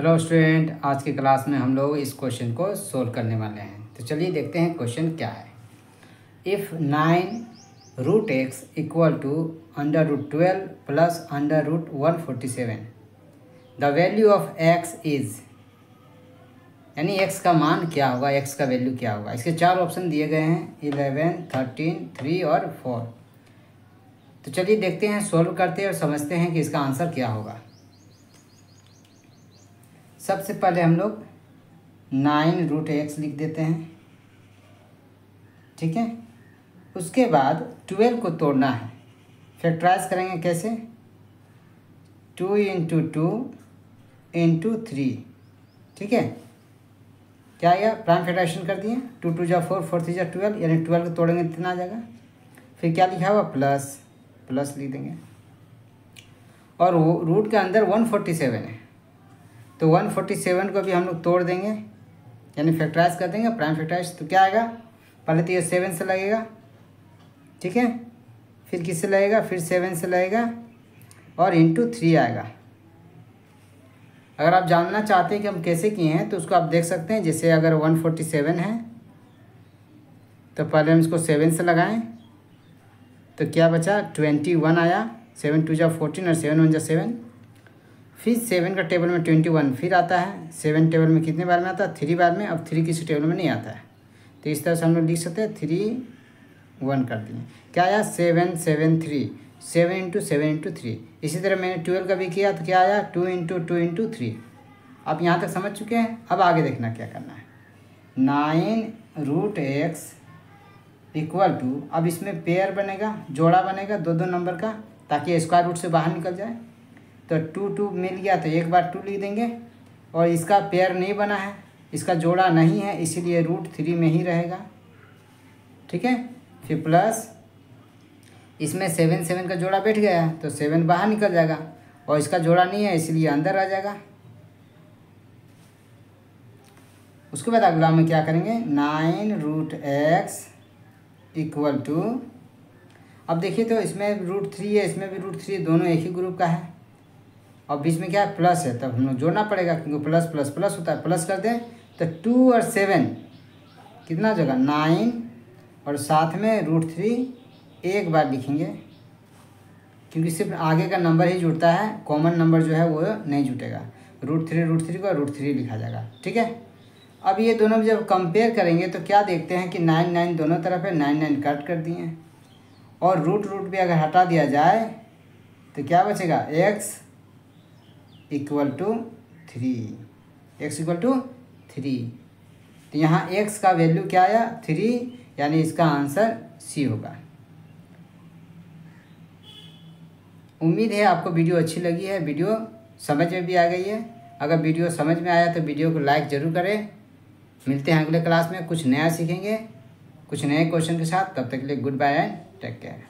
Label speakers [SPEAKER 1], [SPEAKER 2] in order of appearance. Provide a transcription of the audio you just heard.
[SPEAKER 1] Hello student आज की class में हम लोग इस क्वेश्चन को सोल्व करने वाले हैं। तो चलिए देखते हैं क्वेश्चन क्या है। If nine root x equal to under root twelve plus under root one forty seven the value of x is यानी एक्स का मान क्या होगा? एक्स का वैल्यू क्या होगा? इसके चार ऑप्शन दिए गए हैं इलेवन थर्टीन थ्री और फोर तो चलिए देखते हैं सोल्व करते हैं और समझते हैं कि इसका आंसर क्या होगा। सबसे पहले हम लोग नाइन रूट एक्स लिख देते हैं। ठीक है? उसके बाद ट्वेल्व को तोड़ना है। फैक्टराइज करेंगे कैसे? Two into two into three. ठीक है? क्या आएगा प्राइम फैक्टराइजेशन कर दिए। टू टू जा फोर फोर थ्री जा ट्वेल्व, यानी ट्वेल्व को तोड़ेंगे कितना आ जाएगा। फिर क्या लिखा हुआ? प्लस। प्लस लिख देंगे। और वो रूट के अंदर वन फोर्टी सेवन है। तो वन फोर्टी सेवन को भी हम लोग तोड़ देंगे, यानी फैक्टराइज कर देंगे प्राइम फैक्टराइज तो क्या आएगा? पहले तो ये सेवन से लगेगा, ठीक है? फिर किससे लगेगा? फिर सेवन से लगेगा, और इंटू थ्री आएगा। अगर आप जानना चाहते हैं कि हम कैसे किए हैं तो उसको आप देख सकते हैं, जैसे अगर वन फोर्टी सेवन है तो पहले हम इसको सेवन से लगाएँ तो क्या बचा? ट्वेंटी वन आया सेवन टू जा फोर्टीन और सेवन वन जा सेवन फिर सेवन का टेबल में ट्वेंटी वन फिर आता है। सेवन टेबल में कितने बार में आता है? थ्री बार में, अब थ्री किसी टेबल में नहीं आता है। तो इस तरह से हम लोग लिख सकते हैं, थ्री वन कर दिए। क्या आया? Seven seven, three. Seven into seven into three. इसी तरह मैंने ट्वेल्व का भी किया तो क्या आया? Two into two into three. आप यहाँ तक समझ चुके हैं? अब आगे देखना क्या करना है। Nine root x equal to अब इसमें पेयर बनेगा, जोड़ा बनेगा दो दो नंबर का, ताकि स्क्वायर रूट से बाहर निकल जाए। तो टू टू मिल गया तो एक बार टू लिख देंगे। और इसका पेयर नहीं बना है, इसका जोड़ा नहीं है, इसीलिए रूट थ्री में ही रहेगा। ठीक है? फिर प्लस इसमें सेवन सेवन का जोड़ा बैठ गया तो सेवन बाहर निकल जाएगा। और इसका जोड़ा नहीं है, इसलिए अंदर आ जाएगा। उसके बाद अगला में क्या करेंगे? Nine root x equal to अब देखिए तो इसमें रूट थ्री है, इसमें भी रूट थ्री दोनों एक ही ग्रुप का है। और बीच में क्या है? प्लस है, तब हम लोग जोड़ना पड़ेगा क्योंकि प्लस प्लस प्लस होता है। प्लस कर दें तो टू और सेवन। कितना जगह? नाइन और साथ में रूट थ्री, एक बार लिखेंगे। क्योंकि सिर्फ़ आगे का नंबर ही जुड़ता है, कॉमन नंबर जो है वो नहीं जुटेगा। रूट थ्री रूट थ्री को रूट थ्री लिखा जाएगा। ठीक है? अब ये दोनों जब कंपेयर करेंगे तो क्या देखते हैं कि नाइन नाइन दोनों तरफ़ है, नाइन नाइन कट कर दिए और रूट रूट भी अगर हटा दिया जाए तो क्या बचेगा? X equal to three. X equal to three. तो यहाँ एक्स का वैल्यू क्या आया? थ्री, यानी इसका आंसर सी होगा। उम्मीद है आपको वीडियो अच्छी लगी है। वीडियो समझ में भी आ गई है। अगर वीडियो समझ में आया तो वीडियो को लाइक ज़रूर करें। मिलते हैं अगले क्लास में। कुछ नया सीखेंगे। कुछ नए क्वेश्चन के साथ। तब तक के लिए goodbye and take care